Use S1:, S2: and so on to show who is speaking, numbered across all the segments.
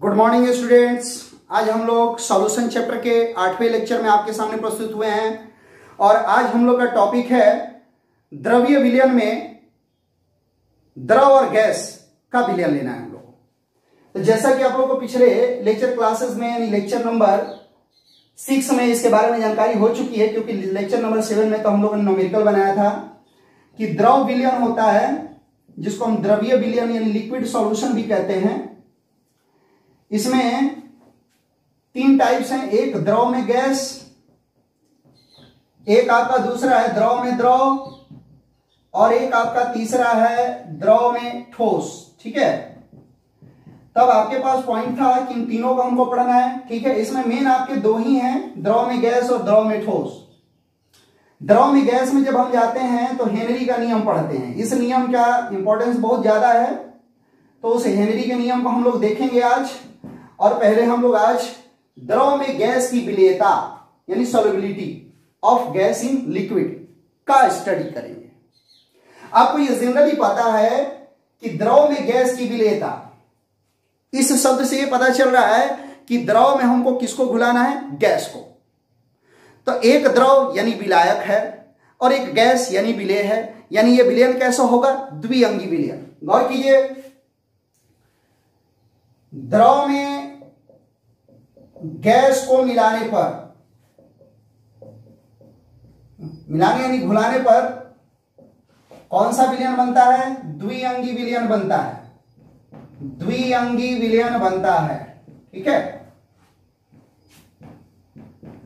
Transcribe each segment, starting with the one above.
S1: Good morning students आज हम लोग सॉल्यूशन चैप्टर के आठवें लेक्चर में आपके सामने प्रस्तुत हुए हैं। और आज हम लोग का टॉपिक है द्रव्य विलयन में द्रव और गैस का विलयन लेना है हम लोग। तो जैसा कि आप लोग को पिछले लेक्चर क्लासेस में, यानी लेक्चर नंबर सिक्स में इसके बारे में जानकारी हो चुकी है, क्योंकि लेक्चर नंबर सेवन में तो हम लोगों ने नोमेरिकल बनाया था कि द्रव विलयन होता है, जिसको हम द्रव्य विलयन, यानी लिक्विड सॉल्यूशन भी कहते हैं। इसमें तीन टाइप्स हैं, एक द्रव में गैस, एक आपका दूसरा है द्रव में द्रव, और एक आपका तीसरा है द्रव में ठोस, ठीक है? तब आपके पास पॉइंट था कि इन तीनों को हमको पढ़ना है, ठीक है? इसमें मेन आपके दो ही हैं, द्रव में गैस और द्रव में ठोस। द्रव में गैस में जब हम जाते हैं तो हेनरी का नियम पढ़ते हैं। इस नियम का इंपॉर्टेंस बहुत ज़्यादा है तो उस हेनरी के नियम को हम लोग देखेंगे आज। और पहले हम लोग आज द्रव में गैस की विलेयता यानी solubility of gas in liquid का स्टडी करेंगे। आपको यह जनरली पता है कि द्रव में गैस की विलेयता इस शब्द से यह पता चल रहा है कि द्रव में हमको किसको घुलाना है? गैस को। तो एक द्रव यानी विलायक है और एक गैस यानी विलय है। यानी यह विलयन कैसा होगा? द्विअंगी विलयन गौर कीजिए। द्रव में गैस को मिलाने पर, मिलाने यानी घुलाने पर कौन सा विलयन बनता है? द्विअंगी विलयन बनता है। द्विअंगी विलयन बनता है। ठीक है?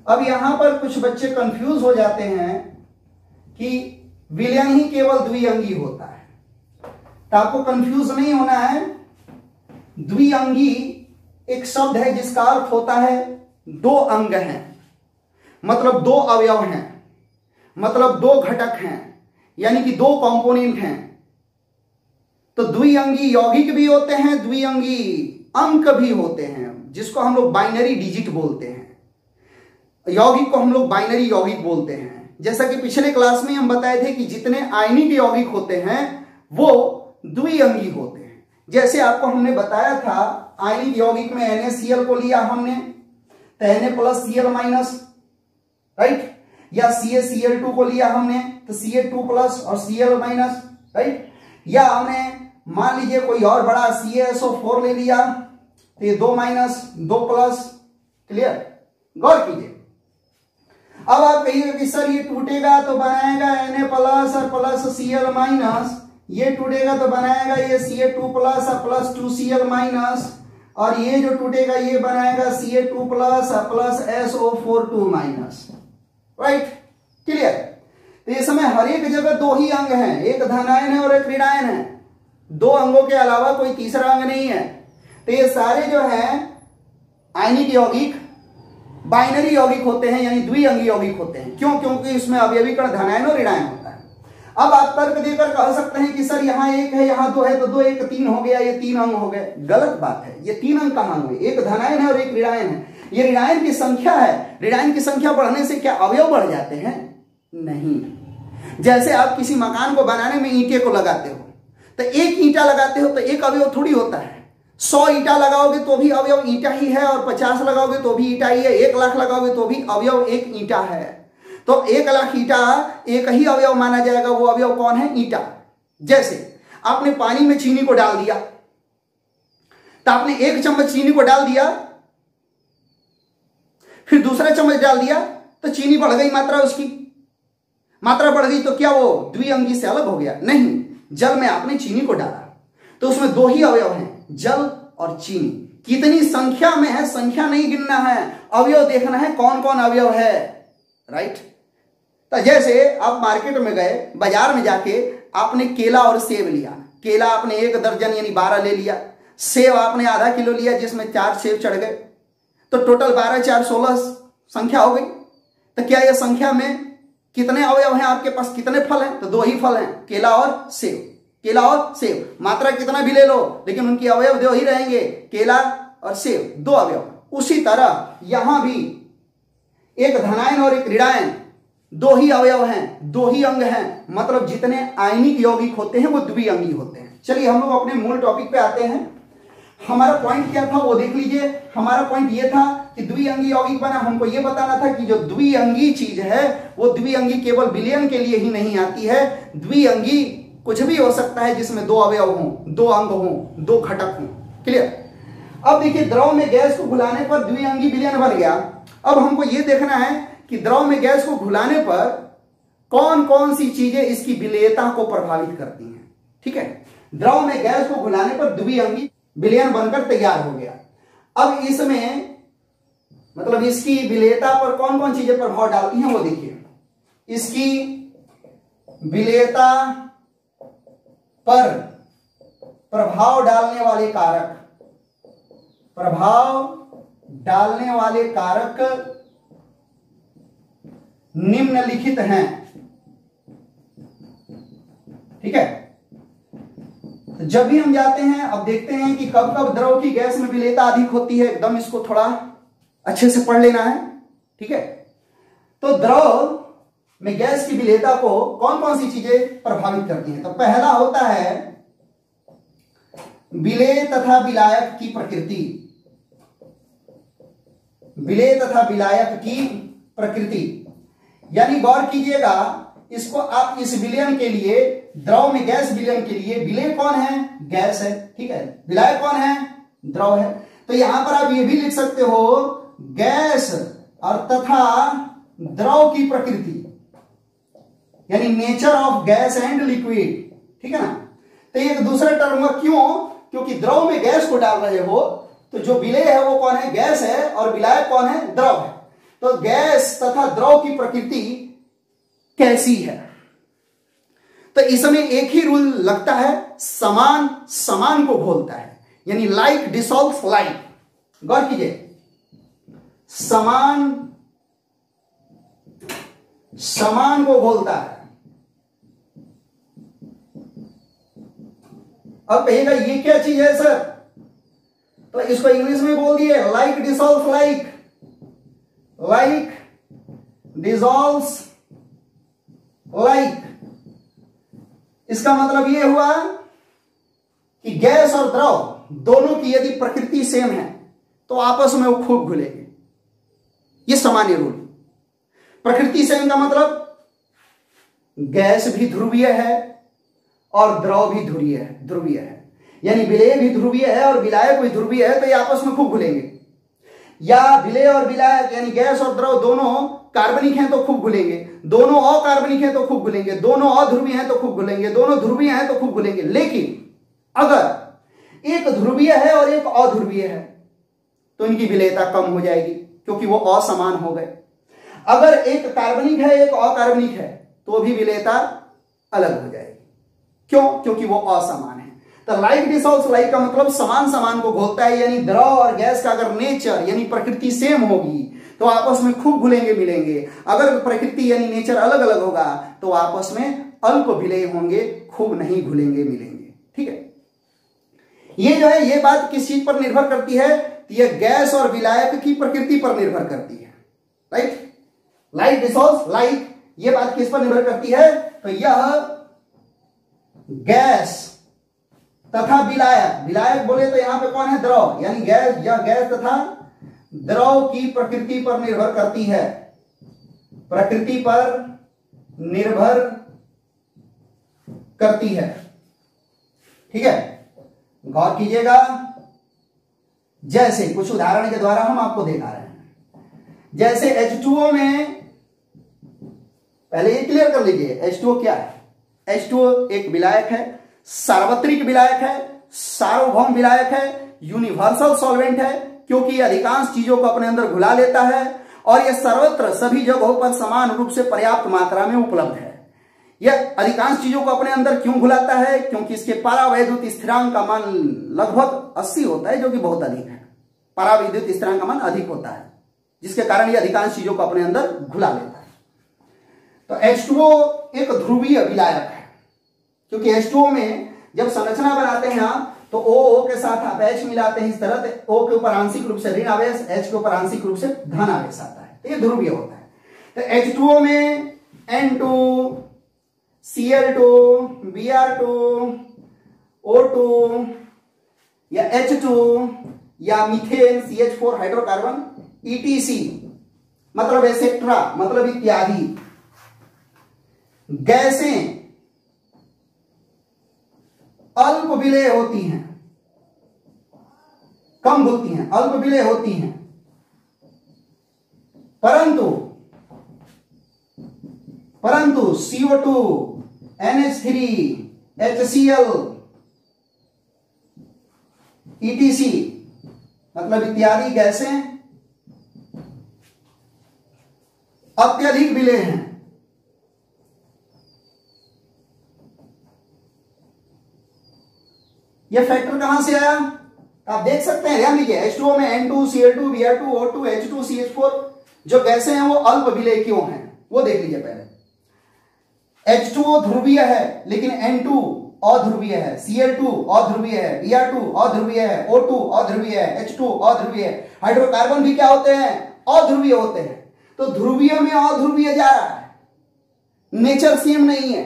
S1: अब यहाँ पर कुछ बच्चे कंफ्यूज हो जाते हैं कि विलयन ही केवल द्विअंगी होता है। तो आपको कंफ्यूज नहीं होना है। द्विअंगी एक शब्द है जिसका अर्थ होता है दो अंग हैं। मतलब दो अवयव हैं। मतलब दो घटक हैं। यानी कि दो कंपोनेंट हैं। तो द्विअंगी यौगिक भी होते हैं, द्विअंगी अंक भी होते हैं, जिसको हम लोग बाइनरी डिजिट बोलते हैं। यौगिक को हम लोग बाइनरी यौगिक बोलते हैं। जैसा कि पिछले क्लास में हम बताए थे कि जितने आयनिक यौगिक होते हैं, वो द्विअंगी होते हैं। जैसे आपको हमने बताया था आयनिक यौगिक में NaCl को लिया हमने तो Na plus Cl minus, right? या CaCl2 को लिया हमने तो Ca2 प्लस और Cl माइनस, राइट? या हमने मान लीजिए कोई और बड़ा CaSO4 ले लिया तो ये दो माइनस, दो प्लस, क्लियर? गौर कीजिए। अब आप कहिए कि सर ये टूटेगा तो बनाएगा Na प्लस और प्लस Cl माइनस, ये टूटेगा तो बनाएगा ये सी ए टू प्लस और plus two C L minus और ये जो टूटेगा, ये बनाएगा C A two plus plus S O four two minus right clear तो ये समय हर एक जगह दो ही अंग हैं। एक धनायन है और एक ऋणायन है। दो अंगों के अलावा कोई तीसरा अंग नहीं है। तो ये सारे जो है, आयनिक यौगिक, बाइनरी यौगिक होते हैं, यानी द्विअंगी यौगिक होते हैं। क्यों? क्योंकि इसमें अवयवीकरण धनायन और ऋणायन होता है। अब आप तर्क देकर कह सकते हैं कि सर, यहाँ एक है, यहाँ दो है तो दो, एक तीन हो गया, ये तीन अंग हो गए। गलत बात है। ये तीन अंग कहाँ हुए? एक धनायन है और एक ऋणायन है। ये ऋणायन की संख्या है। ऋणायन की संख्या बढ़ने से क्या अवयव बढ़ जाते हैं? नहीं। जैसे आप किसी मकान को बनाने में ईंटे को लगाते हो तो एक ईंटा लगाते हो तो एक अवयव थोड़ी होता है। सौ ईटा लगाओगे तो भी अवयव ईटा ही है, और पचास लगाओगे तो भी ईटा ही है, एक लाख लगाओगे तो भी अवयव एक ईटा है। तो एक लाख ईटा एक ही अवयव माना जाएगा, वो अवयव कौन है? ईटा। जैसे आपने पानी में चीनी को डाल दिया तो आपने एक चम्मच चीनी को डाल दिया, फिर दूसरा चम्मच डाल दिया तो चीनी बढ़ गई मात्रा उसकी। मात्रा बढ़ गई तो क्या वो द्विअंगी से अलग हो गया? नहीं, जल में आपने चीनी को डाला। तो उसमें दो ही अवयव हैं, जल और चीनी। कितनी संख्या में है? संख्या नहीं गिनना है। अवयव देखना है कौन कौन अवयव है। राइट? तो जैसे आप मार्केट में गए, बाज़ार में जाके आपने केला और सेब लिया। केला आपने एक दर्जन यानी बारह ले लिया। सेब आपने आधा किलो लिया जिसमें चार सेब चढ़ गए। तो टोटल बारह, चार, सोलह संख्या हो गई। तो क्या यह संख्या में कितने अवयव हैं आपके पास? कितने फल हैं? तो दो ही फल हैं, केला और सेब। केला और सेब। मात्रा कितना भी ले लो, लेकिन उनके अवयव दो ही रहेंगे, केला और सेब। दो अवयव। उसी तरह यहाँ भी एक धनायन और एक ऋणायन। दो ही अवयव हैं, दो ही अंग हैं। मतलब जितने आयनिक यौगिक होते हैं, वो द्विअंगी होते हैं। चलिए हम लोग अपने मूल टॉपिक पे आते हैं। हमारा पॉइंट क्या था, वो देख लीजिए। हमारा पॉइंट ये था कि द्विअंगी यौगिक बना। हमको ये बताना था कि जो द्विअंगी चीज़ है, वो द्विअंगी केवल विलयन के लिए ही नहीं आती है। द्विअंगी कुछ भी हो सकता है जिसमें दो अवयव हो, दो अंग हो, दो घटक हो। क्लियर अब देखिए, द्रव में गैस को घुलाने पर द्विअंगी विलयन बन गया। अब हमको ये देखना है कि द्रव में गैस को घुलाने पर कौन कौन सी चीज़ें इसकी विलेयता को प्रभावित करती हैं? ठीक है? द्रव में गैस को घुलाने पर द्विअंगी विलयन बनकर तैयार हो गया। अब इसमें मतलब इसकी विलेयता पर कौन कौन चीज़ें प्रभाव डालती हैं वो देखिए। इसकी विलेयता पर प्रभाव डालने वाले कारक, प्रभाव डालने वाले कारक निम्नलिखित हैं। ठीक है? तो जब भी हम जाते हैं, अब देखते हैं कि कब कब द्रव की गैस में विलेता अधिक होती है। एकदम इसको थोड़ा अच्छे से पढ़ लेना है। ठीक है? तो द्रव में गैस की विलेयता को कौन कौन सी चीज़ें प्रभावित करती हैं? तो पहला होता है विलेय तथा विलायक की प्रकृति। विलेय तथा विलायक की प्रकृति। यानी गौर कीजिएगा, इसको आप इस विलयन के लिए, द्रव में गैस विलयन के लिए, विलय कौन है? गैस है, ठीक है? विलायक कौन है? द्रव है। तो यहाँ पर आप ये भी लिख सकते हो, गैस और तथा द्रव की प्रकृति, यानी nature of gas and liquid, ठीक है ना? तो एक दूसरे टर्म हुआ क्यों? क्योंकि द्रव में गैस को डाल रहे हो तो जो विलय है वो कौन है? गैस है और विलायक कौन है? द्रव है। तो गैस तथा द्रव की प्रकृति कैसी है? तो इसमें एक ही रूल लगता है, समान समान को घोलता है। यानी लाइक डिसॉल्व लाइक गौर कीजिए। समान समान को घोलता है। अब कहेगा ये क्या चीज़ है, सर? तो इसको इंग्लिश में बोल दिए like dissolve like like dissolve like इसका मतलब यह हुआ कि गैस और द्रव दोनों की यदि प्रकृति सेम है तो आपस में वो खूब घुलेंगे। ये सामान्य रूल प्रकृति सेम का मतलब गैस भी ध्रुवीय है और द्रव भी ध्रुवीय है ध्रुवीय है। यानी विलय भी ध्रुवीय है और विलायक भी ध्रुवीय है तो ये आपस में खूब घुलेंगे। या विलय और विलायक यानी गैस और द्रव दोनों कार्बनिक हैं तो खूब घुलेंगे। दोनों अकार्बनिक हैं तो खूब घुलेंगे। दोनों अध्रुवीय हैं तो खूब घुलेंगे। दोनों ध्रुवीय हैं तो खूब घुलेंगे। लेकिन अगर एक ध्रुवीय है और एक अध्रुवीय है तो इनकी विलयता कम हो जाएगी, क्योंकि वो असमान हो गए। अगर एक कार्बनिक है, एक अकार्बनिक है तो भी विलयता अलग हो जाएगी। क्यों? क्योंकि वो असमान तो लाइक डिसॉल्व लाइक का मतलब समान समान को घोलता है यानी द्रव और गैस का अगर नेचर यानी प्रकृति सेम होगी तो आपस में खूब घुलेंगे मिलेंगे अगर प्रकृति यानी नेचर अलग अलग होगा तो आपस में अल्प विलय होंगे खूब नहीं घुलेंगे मिलेंगे ठीक है ये जो है ये बात किस चीज़ पर निर्भर करती है यह गैस और विलायक की प्रकृति पर निर्भर करती है राइट लाइट डिसॉल्व लाइट ये बात किस पर निर्भर करती है तो यह गैस तथा विलायक विलायक बोले तो यहाँ पे कौन है? द्रव। यानी गैस यह गैस तथा द्रव की प्रकृति पर निर्भर करती है। प्रकृति पर निर्भर करती है। ठीक है? गौर कीजिएगा। जैसे, कुछ उदाहरण के द्वारा हम आपको दिखा रहे हैं। जैसे H2O में, पहले ये क्लियर कर लीजिए H2O क्या है? H2O एक विलायक है। सार्वत्रिक विलायक है, सार्वभौम विलायक है यूनिवर्सल सॉल्वेंट है, क्योंकि अधिकांश चीज़ों को अपने अंदर घुला लेता है और यह सर्वत्र सभी जगहों पर समान रूप से पर्याप्त मात्रा में उपलब्ध है। यह अधिकांश चीज़ों को अपने अंदर क्यों घुलाता है? क्योंकि इसके पारावैद्युत स्थिरांक का मान लगभग 80 होता है, जो कि बहुत अधिक है। पाराविद्युत स्थिरांक का मान अधिक होता है, जिसके कारण यह अधिकांश चीज़ों को अपने अंदर घुला लेता है। तो H2O एक ध्रुवीय विलायक है। क्योंकि H2O में जब संरचना बनाते हैं आप तो O O के साथ आप H मिलाते हैं इस तरह तो O के ऊपर आंशिक रूप से ऋण आवेश, H के ऊपर आंशिक रूप से धन आवेश आता है। तो ये ध्रुवीय होता है। तो H2O में N2 Cl2 Br2 O2 या एच टू या methane C H four hydrocarbon ETC मतलब एसेट्रा मतलब इत्यादि। गैसें अल्प विलय होती हैं। कम होती हैं, अल्प विलय होती हैं। परंतु परंतु CO two N H three H C L ETC मतलब इत्यादि गैसें अत्यधिक विलय हैं। यह फैक्टर कहाँ से आया? आप देख सकते हैं ध्यान दीजिए एच में N two C L two B R two O two H two C H four जो गैसे हैं वो अल्प विलय क्यों हैं, वो देख लीजिए पहले। एच टू ध्रुवीय है, लेकिन एन टू अध्रुवीय है सी एल टू अध्रुवीय है बी आर टू अध्रुवीय है ओ टू अध्रुवीय है एच टू अध्रुवीय है। हाइड्रोकार्बन भी क्या होते हैं? अध्रुवीय होते हैं। तो ध्रुवीय में अध्रुवीय जा रहा है। नेचर सेम नहीं है।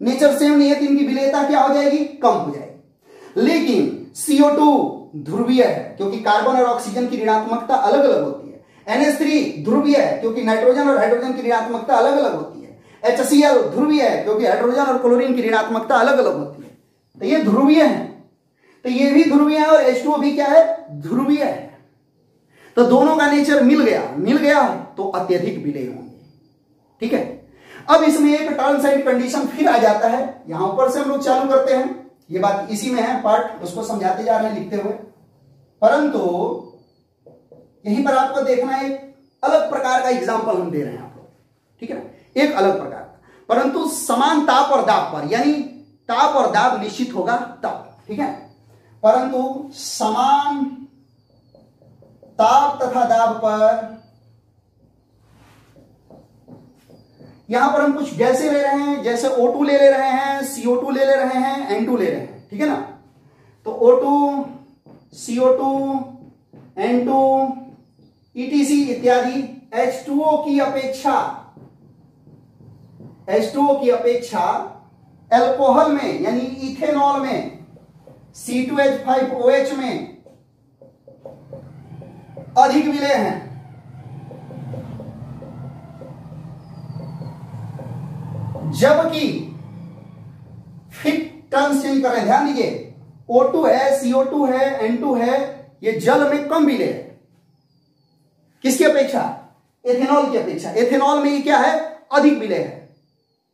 S1: नेचर सेम नहीं है तो इनकी विलेयता क्या हो जाएगी? कम हो जाएगी। लेकिन CO2 ध्रुवीय है, क्योंकि कार्बन और ऑक्सीजन की ऋणात्मकता अलग अलग होती है। NH3 ध्रुवीय है, क्योंकि नाइट्रोजन और हाइड्रोजन की ऋणात्मकता अलग अलग होती है। HCl ध्रुवीय है, क्योंकि हाइड्रोजन और क्लोरीन की ऋणात्मकता अलग अलग होती है। तो ये ध्रुवीय है। तो ये भी ध्रुवीय है और H2O भी क्या है? ध्रुवीय है। तो दोनों का नेचर मिल गया। मिल गया तो अत्यधिक विलय होंगे। ठीक है? अब इसमें एक टर्म्स एंड कंडीशन फिर आ जाता है। यहाँ ऊपर से हम लोग चालू करते हैं। ये बात इसी में है पार्ट उसको समझाते जा रहे हैं लिखते हुए। परंतु यहीं पर आपको देखना एक अलग प्रकार का एग्ज़ाम्पल हम दे रहे हैं आपको ठीक है ना? एक अलग प्रकार परंतु समान ताप और दाब पर, यानी ताप और दाब निश्चित होगा तब। ठीक है? परंतु समान ताप तथा दाब पर यहाँ पर हम कुछ गैसे ले रहे हैं, जैसे O2 ले ले रहे हैं CO2 ले ले रहे हैं N2 ले रहे हैं, ठीक है ना? तो O2 CO2 N2 ETC इत्यादि H2O की अपेक्षा H2O की अपेक्षा एल्कोहल में, यानी इथेनॉल में C2H5OH में अधिक विलय हैं। जबकि फिर टर्म्स चेंज कर रहे हैं। ध्यान दीजिए O2 है CO2 है N2 है, ये जल में कम है। किसकी अपेक्षा? एथेनॉल की अपेक्षा। एथेनॉल में ये क्या है? अधिक विलय है।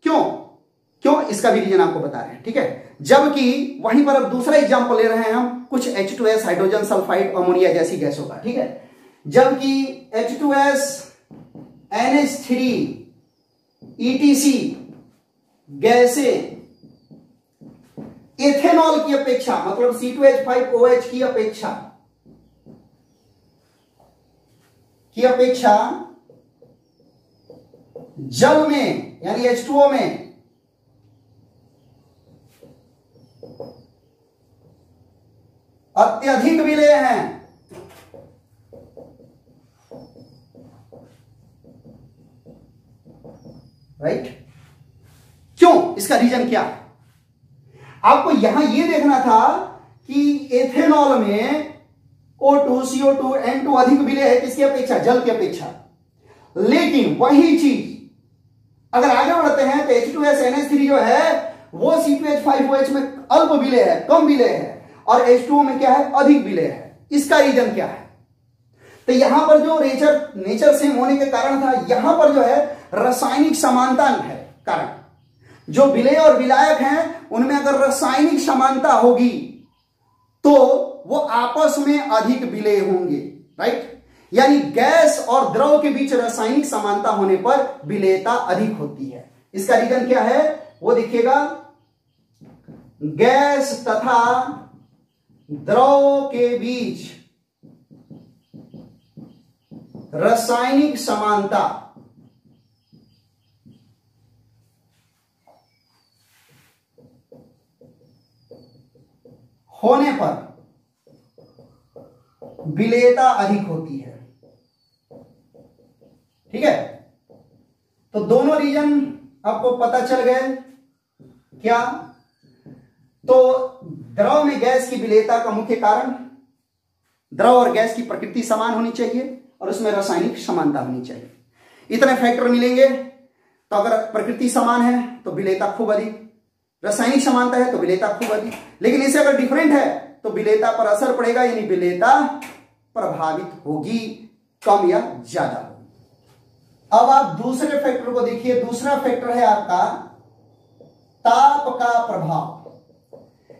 S1: क्यों? क्यों? इसका भी रीजन आपको बता रहे हैं, ठीक है? जबकि वहीं पर अब दूसरा एग्जांपल ले रहे हैं हम, कुछ H2S हाइड्रोजन सल्फाइड अमोनिया जैसी गैसों का ठीक है? जबकि H two S N H2S NH3 ETC गैसे। एथेनॉल की अपेक्षा मतलब C2H5OH की अपेक्षा की अपेक्षा जल में, यानी H2O में, अत्यधिक विलय हैं। राइट? क्यों? इसका रीजन क्या? है आपको यहाँ यह देखना था कि एथेनॉल में O2, CO2, N2 अधिक विलय है किसकी अपेक्षा? जल की अपेक्षा। लेकिन वही चीज़ अगर आगे बढ़ते हैं तो H2S NH3 जो है वो C2H5OH में अल्प विलय है कम विलय है और H2O में क्या है? अधिक विलय है। इसका रीजन क्या है? तो यहाँ पर जो नेचर नेचर सेम होने के कारण था यहाँ पर जो है रासायनिक समानता है कारण। जो विलय और विलायक हैं, उनमें अगर रासायनिक समानता होगी तो वो आपस में अधिक विलय होंगे राइट यानी गैस और द्रव के बीच रासायनिक समानता होने पर विलयता अधिक होती है। इसका रीजन क्या है? वो देखिएगा। गैस तथा द्रव के बीच रासायनिक समानता होने पर विलेयता अधिक होती है। ठीक है? तो दोनों रीजन आपको पता चल गए। क्या? तो द्रव में गैस की विलेयता का मुख्य कारण? द्रव और गैस की प्रकृति समान होनी चाहिए और उसमें रासायनिक समानता होनी चाहिए। इतने फैक्टर मिलेंगे तो अगर प्रकृति समान है तो विलेयता खूब अधिक। रासायनिक समानता है तो विलेता खूब अधिक लेकिन इससे अगर डिफरेंट है तो विलेयता पर असर पड़ेगा, यानी विलेयता प्रभावित होगी, कम या ज़्यादा अब आप दूसरे फैक्टर को देखिए, दूसरा फैक्टर है आपका ताप का प्रभाव।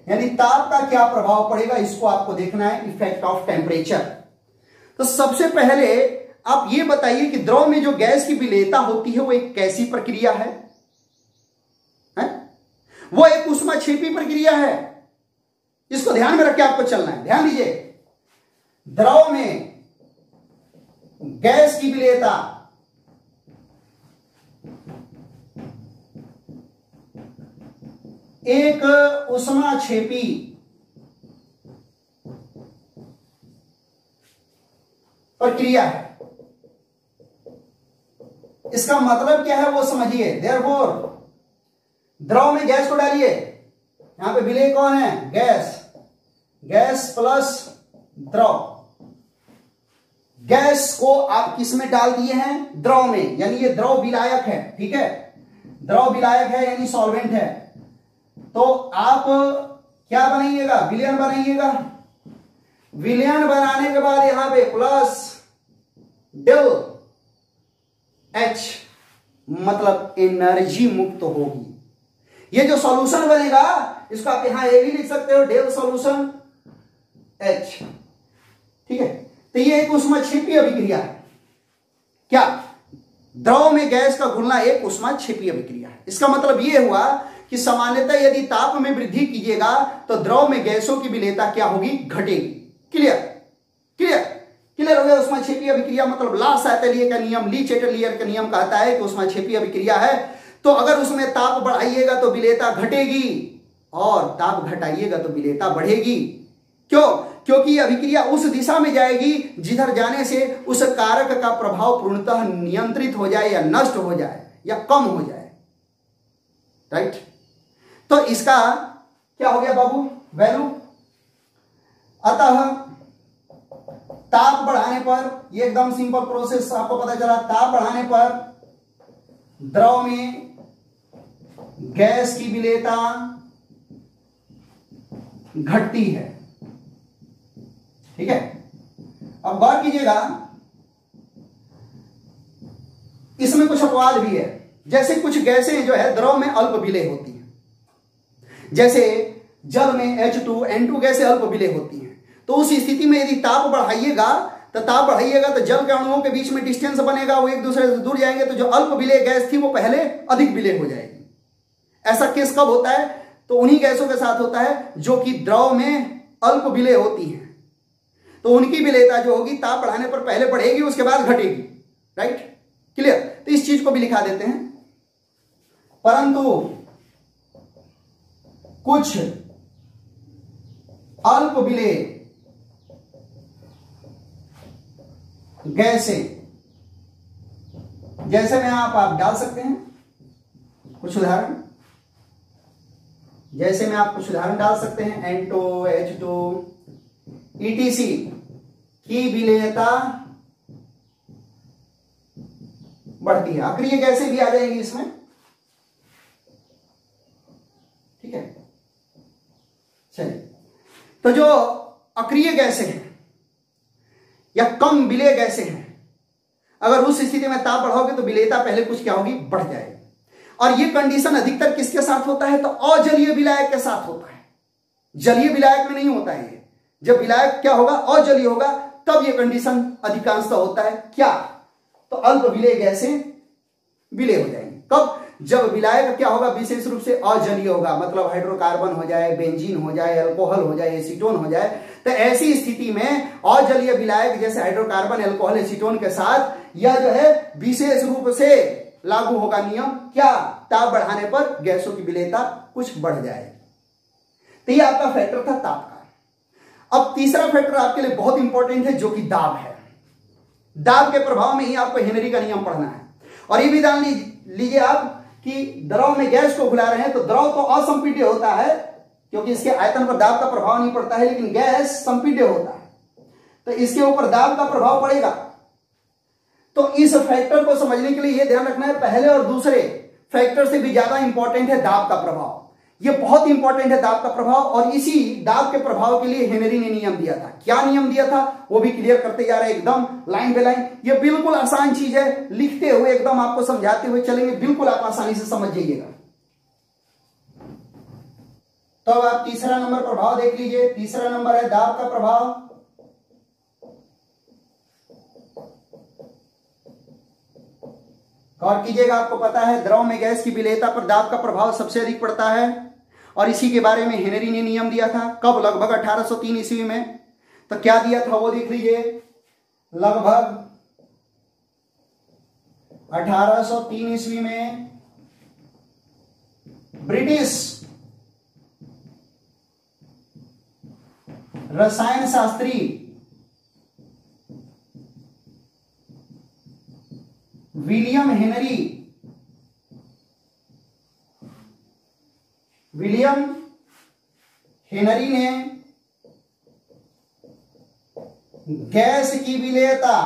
S1: यानी ताप का क्या प्रभाव पड़ेगा, इसको आपको देखना है इफ़ेक्ट ऑफ़ टेम्परेचर तो सबसे पहले आप ये बताइए कि द्रव में जो गैस की विलेता होती है, वो एक कैसी प्रक्रिया है? वो एक उष्मा छिपी प्रक्रिया है। इसको ध्यान में रख के आपको चलना है। ध्यान दीजिए। द्रव में गैस की विलेयता एक उष्मा छेपी प्रक्रिया है। इसका मतलब क्या है वो समझिए। देर द्रव में गैस को डालिए। यहाँ पे विलय कौन है? गैस। गैस प्लस द्रव। गैस को आप किसमें डाल दिए हैं? द्रव में। यानी ये द्रव विलायक है, ठीक है? द्रव विलायक है, यानी सॉल्वेंट है। तो आप क्या बनाइएगा? विलियन बनाइएगा। विलियन बनाने के बाद यहाँ पे प्लस डेल एच मतलब एनर्जी मुक्त होगी। ये जो सॉल्यूशन बनेगा, इसको आप यहाँ ए भी लिख सकते हो डेल सॉल्यूशन एच ठीक है? तो ये एक उष्मा छिपी अभिक्रिया है। क्या? द्रव में गैस का घुलना एक उष्मा छिपी अभिक्रिया है। इसका मतलब यह हुआ कि सामान्यतः यदि ताप में वृद्धि कीजिएगा तो द्रव में गैसों की विलेयता क्या होगी? घटेगी। क्लियर क्लियर क्लियर हो गया उष्मा छेपी अभिक्रिया। मतलब ला सैतलीय का नियम, ली चेटलियर का नियम कहता है कि उष्मा छेपी अभिक्रिया है। तो अगर उसमें ताप बढ़ाइएगा तो विलेता घटेगी, और ताप घटाइएगा तो विलेयता बढ़ेगी। क्यों? क्योंकि अभिक्रिया उस दिशा में जाएगी, जिधर जाने से उस कारक का प्रभाव पूर्णतः नियंत्रित हो जाए या नष्ट हो जाए या कम हो जाए। राइट तो इसका क्या हो गया बाबू? वैल्यू अतः ताप बढ़ाने पर एकदम सिंपल प्रोसेस आपको पता चला, ताप बढ़ाने पर द्रव में गैस की विलेयता घटती है। ठीक है? अब गौर कीजिएगा, इसमें कुछ अपवाद भी है। जैसे कुछ गैसें जो है द्रव में अल्प विलय होती हैं। जैसे जल में एच टू एन टू गैसें अल्प विलय होती हैं। तो उस स्थिति में यदि ताप बढ़ाइएगा तो ताप बढ़ाइएगा तो जल के अणुओं के बीच में डिस्टेंस बनेगा, वो एक दूसरे से दूर जाएँगे तो जो अल्प विलय गैस थी वो पहले अधिक विलय हो जाएगी। ऐसा केस कब होता है? तो उन्हीं गैसों के साथ होता है जो कि द्रव में अल्प विलय होती है। तो उनकी विलयता जो होगी, ताप बढ़ाने पर पहले बढ़ेगी, उसके बाद घटेगी। राइट क्लियर तो इस चीज़ को भी लिखा देते हैं। परंतु कुछ अल्प विलय गैसे। जैसे में आप आप डाल सकते हैं। कुछ उदाहरण। जैसे में आप कुछ उदाहरण डाल सकते हैं। N two H two ETC की विलेयता बढ़ती है। अक्रिय गैसे भी आ जाएँगी इसमें। ठीक है? चलिए। तो जो अक्रिय गैसे हैं या कम विलय गैसे हैं। अगर उस स्थिति में ताप बढ़ाओगे तो विलेयता पहले कुछ क्या होगी? बढ़ जाएगी। और ये कंडीशन अधिकतर किसके साथ होता है? तो अजलीय विलायक के साथ होता है। जलीय विलायक में नहीं होता है ये। जब विलायक क्या होगा? अजलीय होगा, तब ये कंडीशन अधिकांशतः होता है। क्या? तो अल्प विलय गैसें विलय हो कब जब विलायक, क्या होगा? विशेष रूप से अजलीय होगा। मतलब हाइड्रोकार्बन हो जाए बेंजीन हो जाए अल्कोहल हो जाए एसीटोन हो जाए तो ऐसी स्थिति में अजलीय विलायक जैसे हाइड्रोकार्बन एल्कोहल एसीटोन के साथ यह जो है विशेष रूप से लागू होगा। नियम क्या? ताप बढ़ाने पर गैसों की विलेयता कुछ बढ़ जाए। तो यह आपका फैक्टर था ताप का। अब तीसरा फैक्टर आपके लिए बहुत इंपॉर्टेंट है, जो कि दाब है। दाब के प्रभाव में ही आपको हेनरी का नियम पढ़ना है। और ये भी जान लीजिए आप कि द्रव में गैस को घुला रहे हैं तो द्रव तो असंपीड्य होता है, क्योंकि इसके आयतन पर दाब का प्रभाव नहीं पड़ता है, लेकिन गैस संपीड्य होता है। तो इसके ऊपर दाब का प्रभाव पड़ेगा। तो इस फैक्टर को समझने के लिए यह ध्यान रखना है, पहले और दूसरे फैक्टर से भी ज़्यादा इंपॉर्टेंट है दाब का प्रभाव। यह बहुत इंपॉर्टेंट है दाब का प्रभाव, और इसी दाब के प्रभाव के लिए हेनरी ने नियम दिया था। क्या नियम दिया था? वो भी क्लियर करते जा रहे हैं एकदम लाइन बाय लाइन ये बिल्कुल आसान चीज़ है, लिखते हुए एकदम आपको समझाते हुए चलेंगे। बिल्कुल आप आसानी से समझ जाइएगा। तो अब आप तीसरा नंबर प्रभाव देख लीजिए। तीसरा नंबर है दाब का प्रभाव। गौर कीजिएगा, आपको पता है, द्रव में गैस की विलेयता पर दाब का प्रभाव सबसे अधिक पड़ता है। और इसी के बारे में हेनरी ने नियम दिया था, कब? लगभग 1803 ईस्वी में। तो क्या दिया था वो देख लीजिए। लगभग 1803 ईस्वी में ब्रिटिश रसायन शास्त्री विलियम हेनरी विलियम हेनरी ने गैस की विलेयता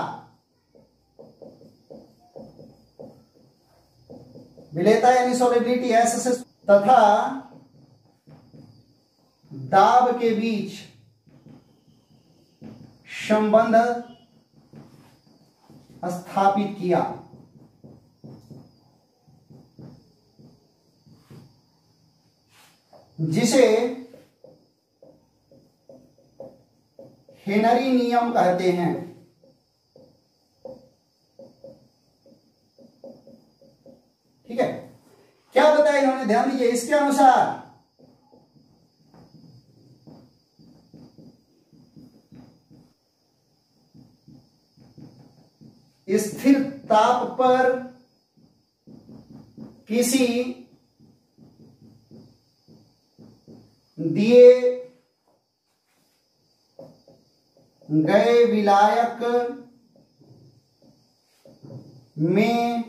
S1: विलेयता यानी सोलिबिलिटी एस तथा दाब के बीच संबंध स्थापित किया। जिसे हेनरी नियम कहते हैं। ठीक है? क्या बताया इन्होंने? ध्यान दीजिए, इसके अनुसार। स्थिर ताप पर किसी दिए गए विलायक में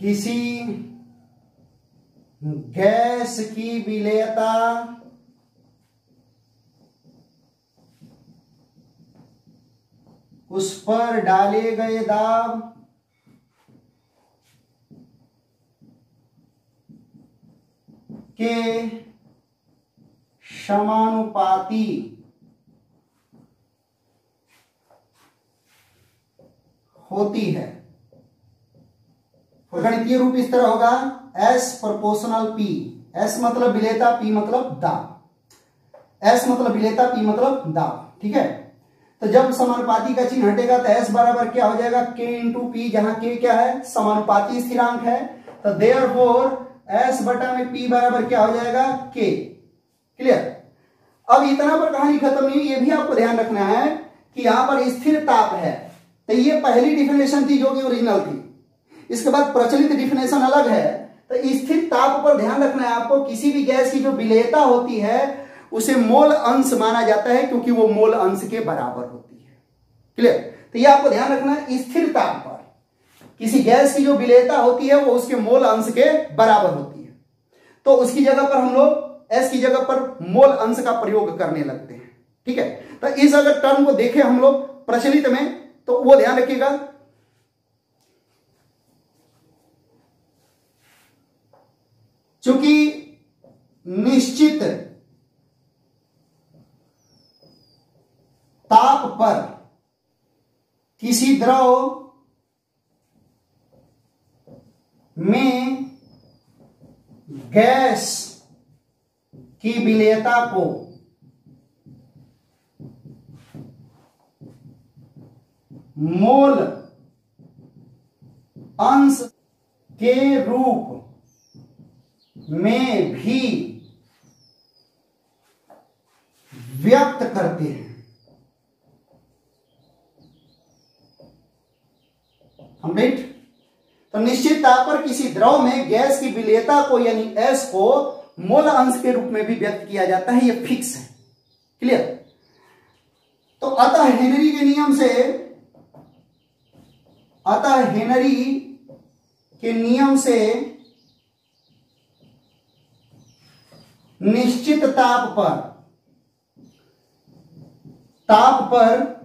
S1: किसी गैस की विलेयता उस पर डाले गए दाब के समानुपाती होती है। गणितीय रूप इस तरह होगा एस प्रोपोर्शनल पी एस मतलब विलेता पी मतलब दाब एस मतलब विलेता पी मतलब दाब ठीक है? तो जब समानुपाती का चिन्ह हटेगा तो एस बराबर क्या हो जाएगा? के इंटू पी जहाँ के क्या है? समानुपाती स्थिरांक है। तो देयर फोर एस बटा में पी बराबर क्या हो जाएगा? के क्लियर अब इतना पर कहानी खत्म नहीं ये भी आपको ध्यान रखना है कि यहाँ पर स्थिर ताप है। तो ये पहली डिफिनेशन थी जो कि ओरिजिनल थी। इसके बाद प्रचलित डिफिनेशन अलग है। तो स्थिर ताप पर ध्यान रखना है आपको, किसी भी गैस की जो विलेयता होती है, उसे मोल अंश माना जाता है क्योंकि वो मोल अंश के बराबर होती है। क्लियर तो ये आपको ध्यान रखना है, स्थिर ताप पर। किसी गैस की जो विलेयता होती है, वो उसके मोल अंश के बराबर होती है। तो उसकी जगह पर हम लोग एस की जगह पर मोल अंश का प्रयोग करने लगते हैं। ठीक है? तो इस अगर टर्म को देखें हम लोग प्रचलित में तो वो ध्यान रखिएगा। चूँकि निश्चित ताप पर किसी द्रव में गैस की विलेयता को मोल अंश के रूप में भी व्यक्त करते हैं। कंप्लीट तो निश्चित ताप पर किसी द्रव में गैस की विलेयता को, यानी एस को मोल अंश के रूप में भी व्यक्त किया जाता है यह फिक्स है। क्लियर तो अतः हेनरी के नियम से, अतः हेनरी के नियम से निश्चित ताप पर ताप पर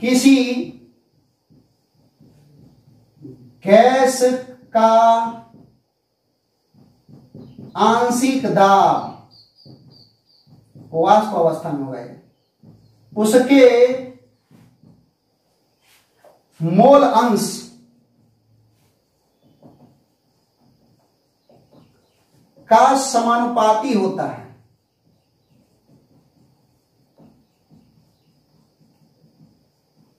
S1: किसी गैस का आंशिक दाब वाष्प अवस्था में होगा उसके मोल अंश का समानुपाती होता है।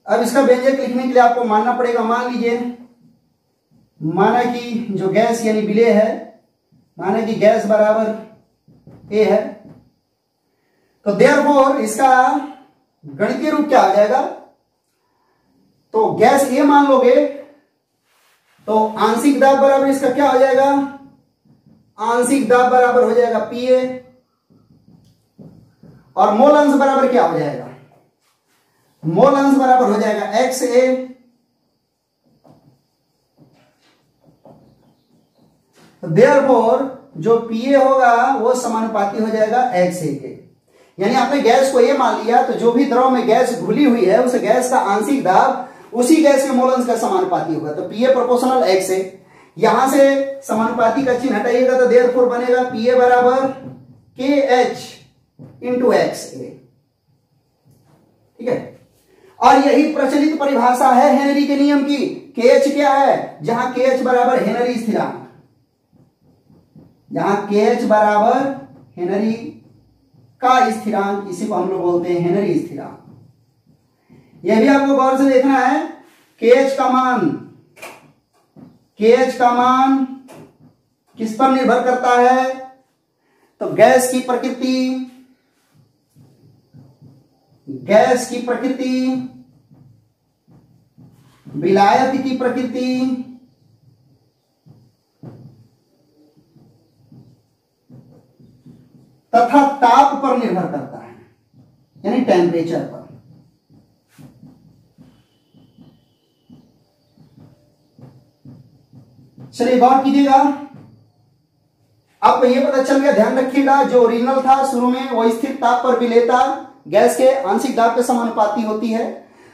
S1: अब इसका व्यंजक लिखने के लिए आपको मानना पड़ेगा, मान लीजिए, माना कि जो गैस यानी विलय है, माना कि गैस बराबर ए है तो देर इसका गणितीय रूप क्या आ जाएगा? तो गैस ए मान लोगे तो आंशिक दाब बराबर इसका क्या हो जाएगा? आंशिक दाब बराबर हो जाएगा पीए और मोल अंश बराबर क्या हो जाएगा? मोल अंश बराबर हो जाएगा एक्स ए देर जो पीए होगा, वो समानुपाती हो जाएगा एक्स ए के। यानी आपने गैस को ये मान लिया तो जो भी द्रव में गैस घुली हुई है, उस गैस का आंशिक दाब उसी गैस के मोल अंश का समानुपाती होगा। तो पीए प्रोपोर्शनल एक्स ए यहाँ से समानुपाती का चिन्ह हटाइएगा तो देर फोर बनेगा पी ए बराबर के एच इंटू एक्स ए ठीक है? और यही प्रचलित परिभाषा है हेनरी के नियम की। के एच क्या है? जहाँ के एच बराबर हेनरी स्थिरांक। जहाँ के एच बराबर हेनरी का स्थिरांक, इसी को हम लोग बोलते हैं हेनरी स्थिरांक। यह भी आपको गौर से देखना है। के एच का मान के एच का मान किस पर निर्भर करता है? तो गैस की प्रकृति गैस की प्रकृति, विलायत की प्रकृति, तथा ताप पर निर्भर करता है, यानी टेम्परेचर पर। चलिए गौर कीजिएगा। आपको यह पता चल गया, ध्यान रखिएगा, जो ओरिजिनल था, शुरू में वो स्थिर ताप पर विलेता गैस के आंशिक दाब के समानुपाती होती है,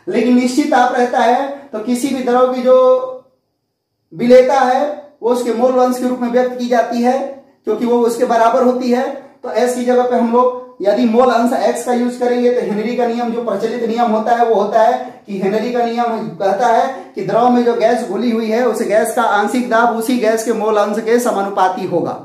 S1: लेकिन निश्चित ताप रहता है तो किसी भी द्रव की जो विलेता है, वो उसके मोल वंश के रूप में व्यक्त की जाती है, क्योंकि वो उसके बराबर होती है। तो एस की जगह पे हम लोग यदि मोल अंश एक्स का यूज़ करेंगे तो हेनरी का नियम, जो प्रचलित नियम होता है, वो होता है कि हेनरी का नियम कहता है कि द्रव में जो गैस घुली हुई है, उस गैस का आंशिक दाब उसी गैस के मोल अंश के समानुपाती होगा।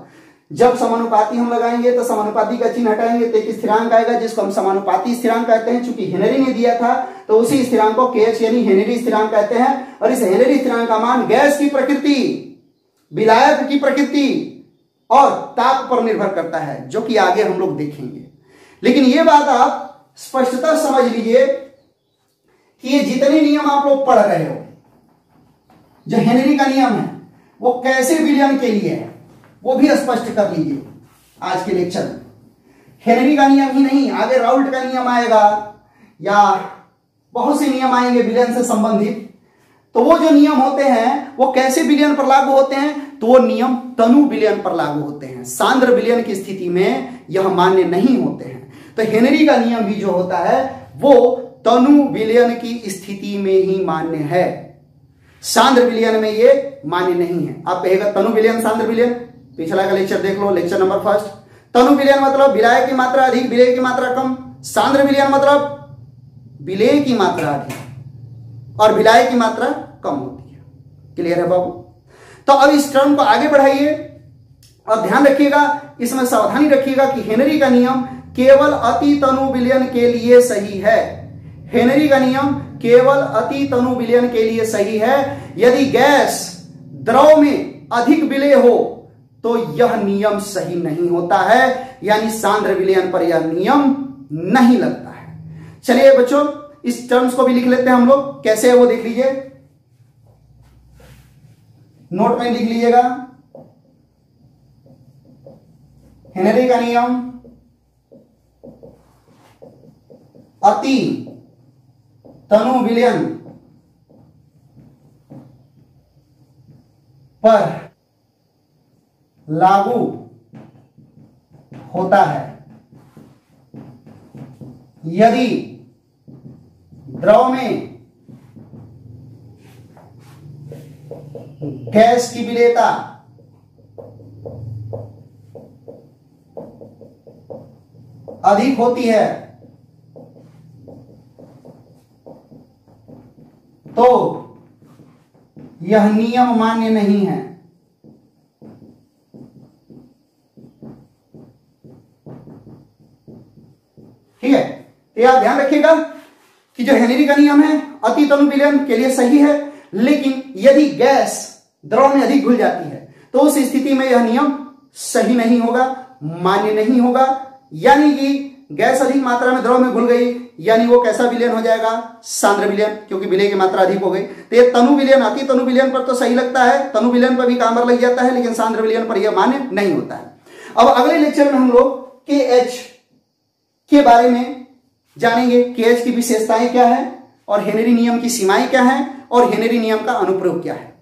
S1: जब समानुपाती हम लगाएँगे तो समानुपाती का चिन्ह हटाएँगे तो एक स्थिरांक आएगा, जिसको हम समानुपाती स्थिरांक कहते हैं। चूँकि हेनरी ने दिया था तो उसी स्थिरांक को के यानी हेनरी स्थिरांक कहते हैं। और इस हेनरी स्थिरांक का मान गैस की प्रकृति विलायक की प्रकृति और ताप पर निर्भर करता है, जो कि आगे हम लोग देखेंगे। लेकिन यह बात आप स्पष्टता समझ लीजिए कि ये जितने नियम आप लोग पढ़ रहे हो, जो हेनरी का नियम है, वो कैसे विलियन के लिए है? वो भी स्पष्ट कर लीजिए आज के लेक्चर में। हेनरी का नियम ही नहीं, आगे राउल्ट का नियम आएगा। या बहुत से नियम आएँगे विलियन से संबंधित। तो वो जो नियम होते हैं, वो कैसे विलियन पर लागू होते हैं? तो वो नियम तनु विलियन पर लागू होते हैं। सांद्र विलियन की स्थिति में यह मान्य नहीं होते हैं। तो हेनरी का नियम भी जो होता है, वो तनु विलयन की स्थिति में ही मान्य है। सांद्र विलयन में ये मान्य नहीं है। आप कहेगा तनु विलयन, सांद्र विलयन? पिछला का लेक्चर देख लो लेक्चर नंबर फ़र्स्ट तनु विलयन मतलब विलय की मात्रा अधिक विलय की मात्रा कम। सांद्र विलयन मतलब विलय की मात्रा अधिक और विलय की मात्रा कम होती है। क्लियर है बाबू? तो अब इस टर्म को आगे बढ़ाइए और ध्यान रखिएगा, इसमें सावधानी रखिएगा कि हेनरी का नियम केवल अति तनु विलयन के लिए सही है। हेनरी का नियम केवल अति तनु विलयन के लिए सही है। यदि गैस द्रव में अधिक विलय हो तो यह नियम सही नहीं होता है। यानी सांद्र विलयन पर यह नियम नहीं लगता है। चलिए बच्चों, इस टर्म्स को भी लिख लेते हैं हम लोग। कैसे है वो देख लीजिए। नोट में लिख लीजिएगा। हेनरी का नियम। अति तनु विलयन पर लागू होता है। यदि द्रव में गैस की विलेता अधिक होती है तो यह नियम मान्य नहीं है ठीक तो यह ध्यान रखिएगा कि जो हेनरी का नियम है, अति तनु विलयन के लिए सही है, लेकिन यदि गैस द्रव में अधिक घुल जाती है तो उस स्थिति में यह नियम सही नहीं होगा, मान्य नहीं होगा। यानी कि गैस अधिक मात्रा में द्रव में घुल गई, यानी वो कैसा विलयन हो जाएगा? सांद्र विलयन, क्योंकि विलय की मात्रा अधिक हो गई। तो ये तनु विलयन, अति तनु विलयन पर तो सही लगता है, तनु विलयन पर भी कामर लग जाता है, लेकिन सांद्र विलयन पर यह मान्य नहीं होता है। अब अगले लेक्चर में हम लोग के एच के बारे में जानेंगे के एच की विशेषताएँ क्या है और हेनरी नियम की सीमाएँ क्या है और हेनरी नियम का अनुप्रयोग क्या है।